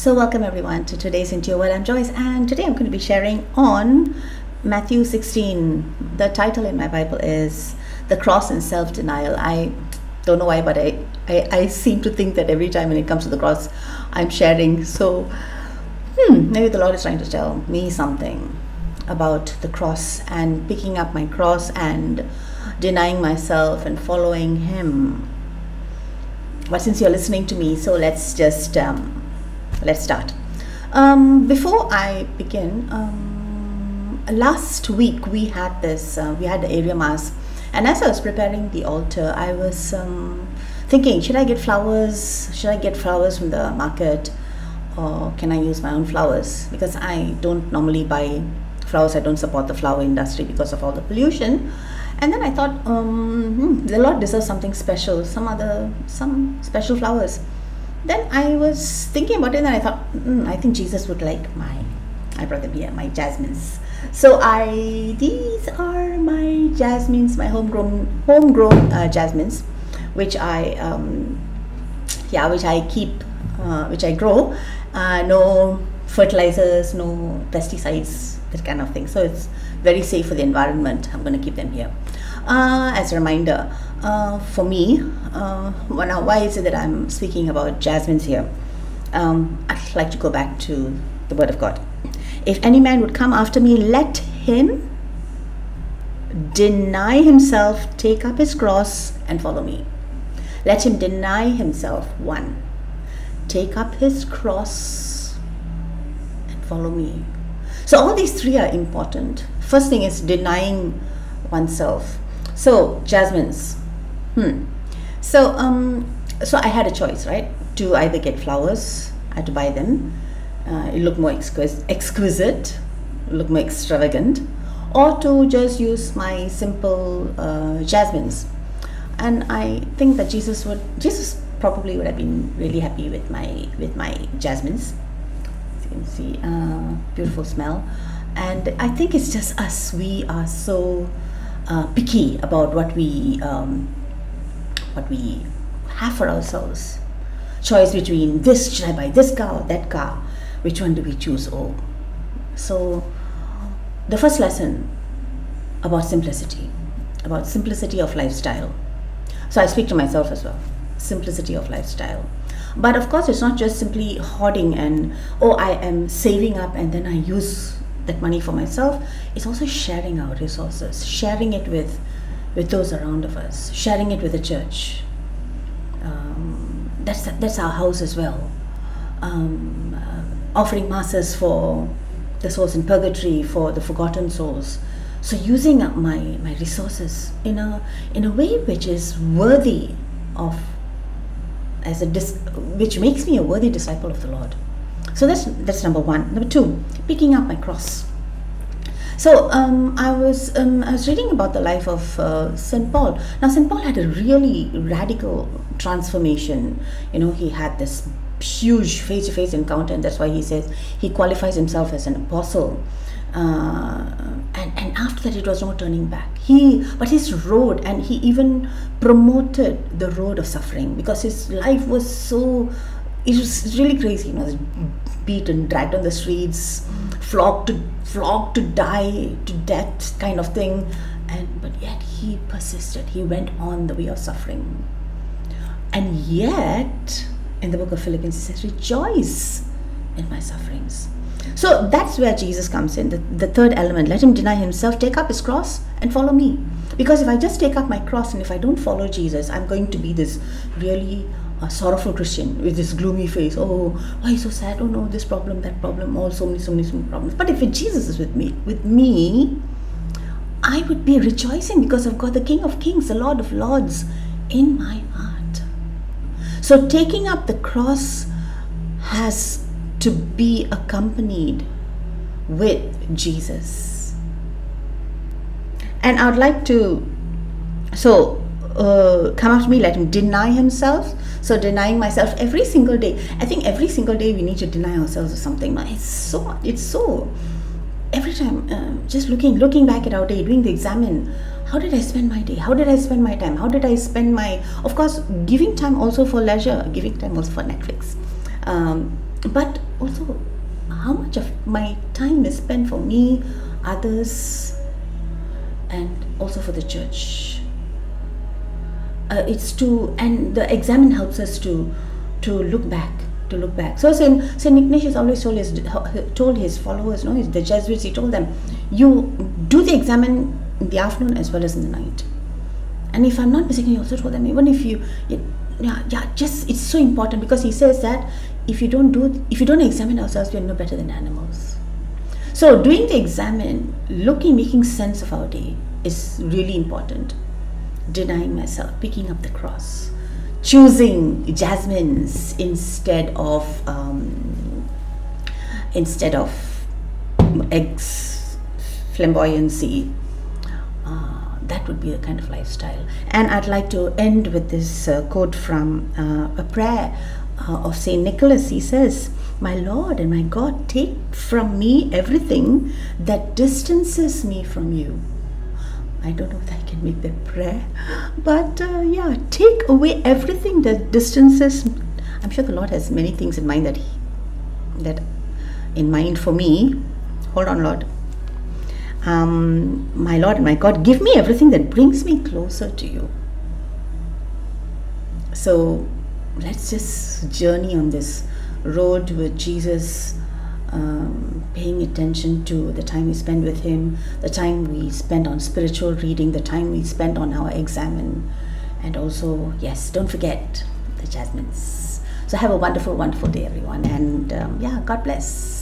So, welcome everyone to today's Into Your World. I'm Joyce, and today I'm going to be sharing on Matthew 16. The title in my Bible is The Cross and Self Denial. I don't know why, but I, I, I, seem to think that every time when it comes to the cross, I'm sharing. So, hmm, maybe the Lord is trying to tell me something about the cross and picking up my cross and denying myself and following Him. But since you're listening to me, so let's just. Um, let's start. Um, before I begin, um, last week we had this, uh, we had the area mass, and as I was preparing the altar, I was um, thinking, should I get flowers? Should I get flowers from the market, or can I use my own flowers? Because I don't normally buy flowers. I don't support the flower industry because of all the pollution. And then I thought, um, hmm, the Lord deserves something special, some other, some special flowers then I was thinking about it and I thought, mm, I think Jesus would like my, I brought them here, my jasmines. So I, these are my jasmines, my homegrown, homegrown uh, jasmines, which I, um, yeah, which I keep, uh, which I grow. Uh, no fertilizers, no pesticides, that kind of thing. So it's very safe for the environment. I'm going to keep them here. Uh, as a reminder, uh, for me, uh, well, why is it that I'm speaking about jasmines here? Um, I'd like to go back to the Word of God. If any man would come after me, let him deny himself, take up his cross, and follow me. Let him deny himself, one, take up his cross, and follow me. So, all these three are important. First thing is denying oneself. So, jasmines, Hmm. So um, so I had a choice, right? To either get flowers, I had to buy them. Uh, it looked more exquisite, exquisite, look more extravagant, or to just use my simple uh, jasmines. And I think that Jesus would Jesus probably would have been really happy with my with my jasmines. As you can see, uh, beautiful smell, and I think it's just us. We are so uh, picky about what we um, what we have for ourselves. Choice between this, should I buy this car or that car? Which one do we choose? Oh, so the first lesson about simplicity, about simplicity of lifestyle. So I speak to myself as well. Simplicity of lifestyle. But of course, it's not just simply hoarding and, oh, I am saving up and then I use that money for myself. It's also sharing our resources, sharing it with with those around of us, sharing it with the church. Um, that's that's our house as well. Um, uh, offering masses for the souls in purgatory, for the forgotten souls. So using up my my resources in a in a way which is worthy of as a dis, which makes me a worthy disciple of the Lord. So that's that's number one. Number two, picking up my cross. So um, I was um, I was reading about the life of uh, Saint Paul. Now Saint Paul had a really radical transformation. You know, he had this huge face-to-face encounter, and that's why he says he qualifies himself as an apostle. Uh, and, and after that it was no turning back he but his road and he even promoted the road of suffering because his life was so it was really crazy you know beaten dragged on the streets flogged to flogged to die to death kind of thing. And but yet he persisted. He went on the way of suffering. And yet in the book of philippians it says rejoice in my sufferings. So that's where jesus comes in the, the third element. Let him deny himself take up his cross and follow me. Because if i just take up my cross and if i don't follow jesus i'm going to be this really a sorrowful Christian with this gloomy face. Oh, why so sad? Oh no, this problem, that problem, all so many, so many, so many problems. But if Jesus is with me, with me, I would be rejoicing because I've got the King of Kings, the Lord of Lords in my heart. So taking up the cross has to be accompanied with Jesus. And I would like to, so uh, come after me, let him deny himself. So denying myself every single day. I think every single day we need to deny ourselves of something. It's so, it's so, every time, uh, just looking, looking back at our day, doing the examine, how did I spend my day? How did I spend my time? How did I spend my, of course, giving time also for leisure, giving time also for Netflix. Um, but also how much of my time is spent for me, others, and also for the church. Uh, it's to and the examine helps us to to look back to look back. So Saint, Saint Ignatius always told his told his followers, no, the Jesuits, he told them, you do the examine in the afternoon as well as in the night. And if I'm not mistaken, he also told them, even if you, yeah, yeah, just it's so important because he says that if you don't do, if you don't examine ourselves, we're no better than animals. So doing the examine, looking, making sense of our day is really important. Denying myself, picking up the cross choosing jasmines instead of um, instead of eggs flamboyancy uh, that would be a kind of lifestyle. And i'd like to end with this uh, quote from uh, a prayer uh, of saint nicholas. He says my lord and my god take from me everything that distances me from you I don't know if I can make that prayer, but uh, yeah, take away everything that distances. I'm sure the Lord has many things in mind that he, that in mind for me. Hold on, Lord. Um, my Lord my God, give me everything that brings me closer to you. So let's just journey on this road with Jesus um, paying attention to the time we spend with Him, the time we spend on spiritual reading, the time we spend on our examine, and also, yes, don't forget the jasmines. So, have a wonderful, wonderful day, everyone, and um, yeah, God bless.